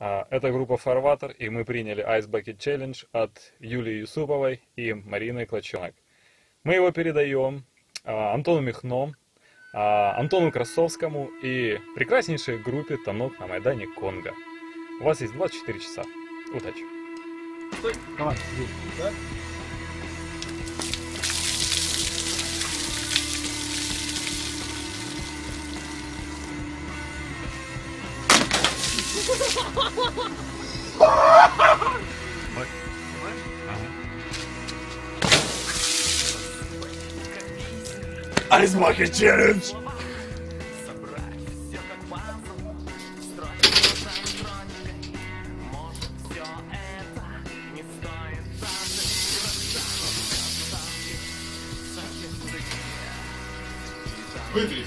А, Это группа Фарватер, и мы приняли Ice Bucket Challenge от Юлии Юсуповой и Марины Клочонок. Мы его передаем а, Антону Михно, а, Антону Красовскому и прекраснейшей группе «Танок на Майдане Конго». У вас есть 24 часа. Удачи! Давай, да? Bucket Challenge! Вытри.